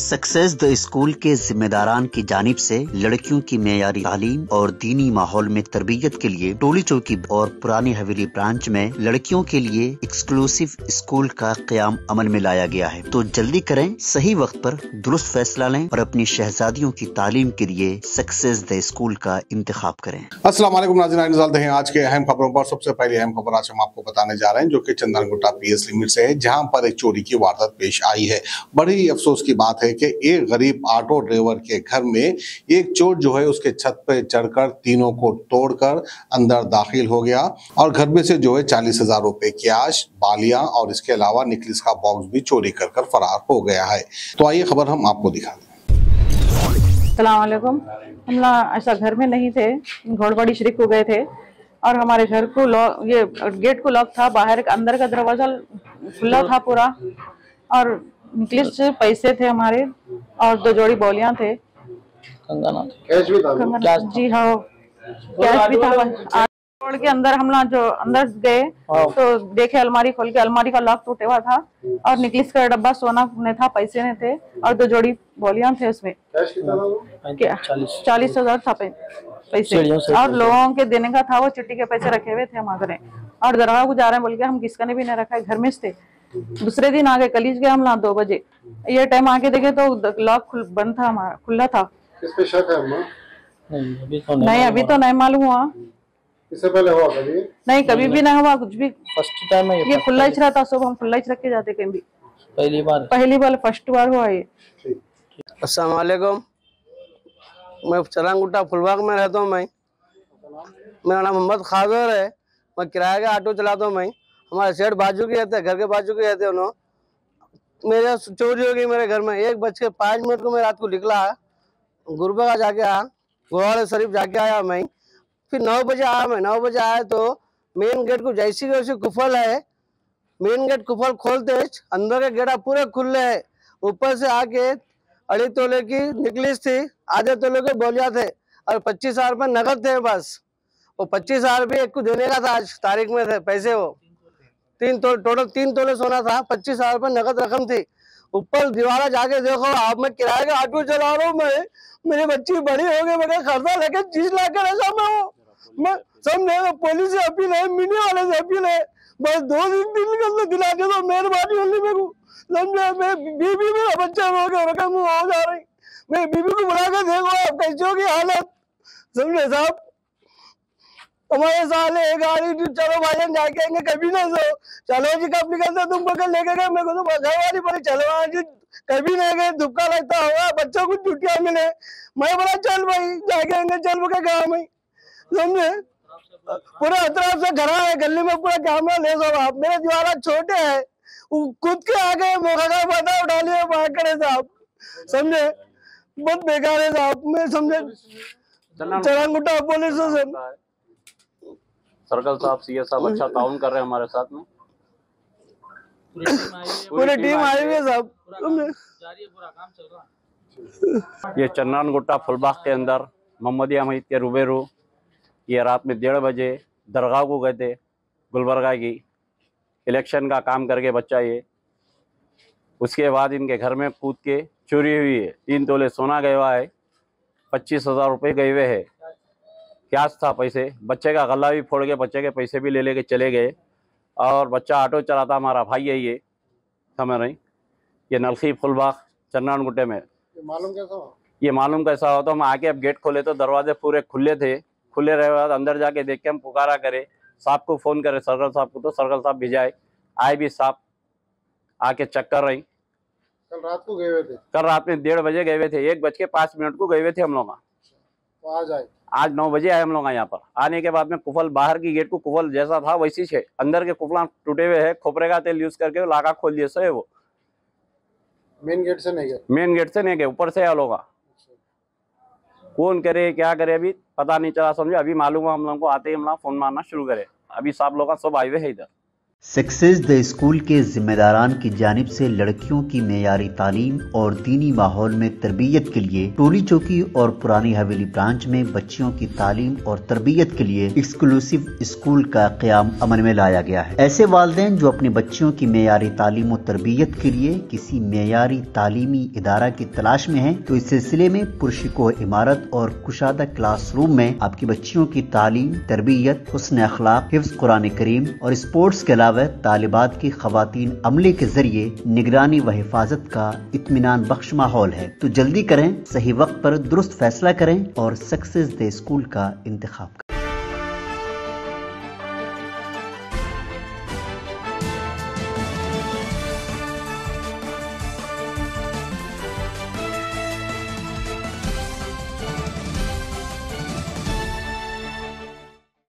Success the school के जिम्मेदारान की जानिब से लड़कियों की मेयारी तालीम और दीनी माहौल में तरबियत के लिए टोली चौकी और पुरानी हवेली ब्रांच में लड़कियों के लिए एक्सक्लूसिव स्कूल का क्याम अमल में लाया गया है। तो जल्दी करें, सही वक्त पर दुरुस्त फैसला लें और अपनी शहजादियों की तालीम के लिए सक्सेस द स्कूल का इंतखाब करें। असल आज के अहम खबरों पर। सबसे पहले अहम खबर आज हम आपको बताने जा रहे हैं, जो की कि चंदनगुट्टा पीएस लिमिट से है, जहाँ पर एक चोरी की वारदात पेश आई है। बड़ी अफसोस की बात है कि एक गरीब ऑटो ड्राइवर के घर में एक चोर जो है उसके छत पे चढ़कर तीनों को तोड़कर अंदर दाखिल हो गया और घर में से जो है चालीस हज़ार रुपए कैश बालियाँ और इसके अलावा निकलिस का बॉक्स भी चोरी कर कर फरार हो गया है। तो आइए खबर हम आपको दिखा दें। सलामकुम हम ऐसा घर में नहीं थे, घोड़बड़ी शरीक को गए थे और हमारे घर को लॉक ये गेट को लॉक था, बाहर अंदर का दरवाज़ा खुला था पूरा और निकलिस पैसे थे हमारे और दो जोड़ी बोलियाँ थे। कैश भी था कंगन जी हाँ कैश भी था। तोड़ के अंदर हम लोग जो अंदर गए तो देखे अलमारी खोल के अलमारी का लॉक टूटे हुआ था और निकलिस का डब्बा सोना ने था पैसे ने थे और दो जोड़ी बोलियाँ थे उसमें। कैश कितना था वो? क्या? चालीस। हज़ार था पैसे। और लोगों के देने का था वो चिट्ठी के पैसे रखे हुए थे हमारे। और दरगाह को जा रहे हैं बोल के हम किसका ने भी नहीं रखा है घर में थे। दूसरे दिन आगे कलीज गए हम दो बजे। ये टाइम आके देखे तो लॉक खुल बंद था हमारा खुला था। किस पे शक है अम्मा? नहीं अभी तो नहीं मालूम हुआ। इससे पहले हुआ कभी? नहीं कभी भी नहीं हुआ कुछ भी। फ़र्स्ट टाइम है ये ये खुला ही रहता सुबह हम खुला ही रख के जाते कहीं भी। पहली बार। पहली बार फ़र्स्ट बार हुआ ये। अस्सलाम वालेकुम। मैं चरंगुट्टा फुलबाग में रहता हूँ मैं। मेरा नाम मोहम्मद खादर है। मैं किराए का ऑटो चलाता हूँ मैं। हमारे सेठ बाजू के रहते, घर के बाजू के रहते उन्होंने मेरे चोरी हो गई मेरे घर में, एक बज के पाँच मिनट को मैं रात को निकला गुरबा जाके आया गुरुवार शरीफ जाके आया मैं। फिर नौ बजे आया मैं, नौ बजे आया तो मेन गेट को जैसी वैसी कुफल है। मेन गेट कुफल खोलते अंदर के गेटा पूरे खुले है। ऊपर से आके अड़ी तोले की निकलिस थी, आधे तोले के बोलिया थे, और पच्चीस हज़ार रुपये नकद थे बस। वो पच्चीस हज़ार रुपये एक को देने का था आज, तारीख में थे, पैसे वो। तीन तो टोटल तीन तोले सोना था, पच्चीस हज़ार रुपये नगद रकम थी। ऊपर दीवारा जाके देखो, आप मैं किराए का ऑटो चला रहा हूँ, मैं, मेरी बच्ची बड़ी हो गई मेरे खर्चा लेके चीज़ ला कर ऐसा मैं मैं सब पुलिस से अपील है मीडिया वाले से अपील है। बस दो दिन दिन के अंदर दिला के तो मेहरबानी होनी मेरे को समझे? मैं बीबी मेरा बच्चा रो के रखा मुँह हो जा रही। मैं बीबी को बुला के देखो, आप कैसे होगी हालत? समझे साहब? हमारे साल गाड़ी जो चलो भाई जाके आएँगे कभी ना सो चलो जी कब निकलते तुम पकड़ लेके गए? मेरे को तो घर वाली पड़ी चलो आज कभी नहीं गए। धुक्का लगता होगा बच्चों को छुट्टियाँ मिले। मैं बोला चल भाई जाके आएँगे चल के गाँव में। समझे? पूरे अतराफ से घर है गली में पूरा कैमरा ले सब आप। मेरे द्वारा छोटे है। खुद के आगे मौका का पता उठा लिया मार करे साहब समझे? बहुत बेकार है साहब। मैं समझे? चरंगुटा पुलिस स्टेशन सर्कल साहब सीएस साहब अच्छा ताउन कर रहे हैं हमारे साथ में। पूरी टीम आई हुई है साहब ये चन्नान गुट्टा फुलबाग के अंदर मोहम्मदिया मस्जिद के रूबेरू ये रात में डेढ़ बजे दरगाह को गए थे गुलबर्गा की। इलेक्शन का काम करके बच्चा ये। उसके बाद इनके घर में कूद के चोरी हुई है। तीन तोले सोना गए हुआ है पच्चीस हज़ार रुपये गए हुए है। कैश था पैसे। बच्चे का गला भी फोड़ के बच्चे के पैसे भी ले लेके चले गए। और बच्चा ऑटो चलाता हमारा भाई है ये समझ रही ये नलखी फुलबाग चन्नान गुट्टे में। ये मालूम कैसा ये मालूम कैसा हो तो हम आके अब गेट खोले तो दरवाजे पूरे खुले थे। खुले रहे बाद अंदर जाके देख के हम पुकारा करे। साहब को फ़ोन करे सर्कल साहब को तो सर्कल साहब भिजाए। आए भी साहब आके चेक कर रही कल रात को गए हुए थे? कल रात में डेढ़ बजे गए हुए थे। एक बज के पाँच मिनट को गए हुए थे हम लोग तो आज आए? आज नौ बजे आए हम लोग यहाँ पर। आने के बाद में कुफल बाहर की गेट को कुफल जैसा था वैसी है अंदर के कुफला टूटे हुए है खोपरे का तेल यूज़ करके लाका खोल दिए सो है वो। मेन गेट से नहीं गए? मेन गेट से नहीं गए ऊपर से लोग। कौन करे क्या करे अभी? पता नहीं चला समझे। अभी मालूम है हम लोग को आते ही हम लोग फ़ोन मारना शुरू करे। अभी सब लोग सब आए हुए है इधर। सक्सेस द स्कूल के जिम्मेदारान की जानिब से लड़कियों की मेयारी तालीम और दीनी माहौल में तरबियत के लिए टोली चौकी और पुरानी हवेली ब्रांच में बच्चियों की तालीम और तरबियत के लिए एक्सक्लूसिव स्कूल का क्याम अमल में लाया गया है। ऐसे वालदेन जो अपने बच्चियों की मेयारी तालीम और तरबियत के लिए किसी मेयारी तालीमी इदारा की तलाश में है तो इस सिलसिले में पुरशिको इमारत और कुशादा क्लास रूम में आपकी बच्चियों की तालीम, तरबियत हुसन अखलाक हिफ्ज कुरान करीम और स्पोर्ट्स के अलावा तालिबात की खातन अमले के ज़रिए निगरानी व हिफाजत का इतमान बख्श माहौल है। तो जल्दी करें, सही वक्त पर दुरुस्त फैसला करें और सक्सेस दे स्कूल का इंतखब करें।